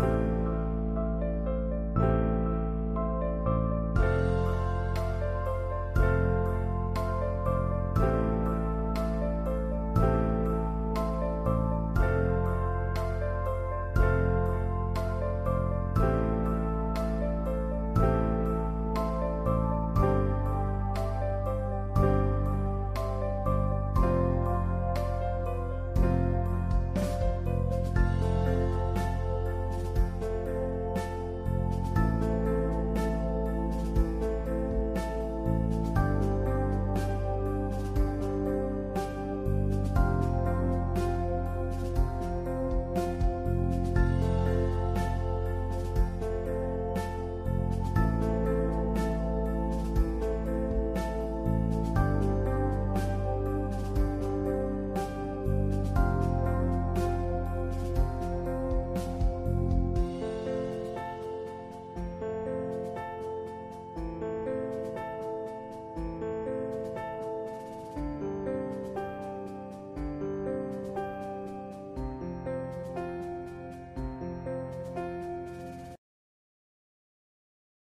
Bye.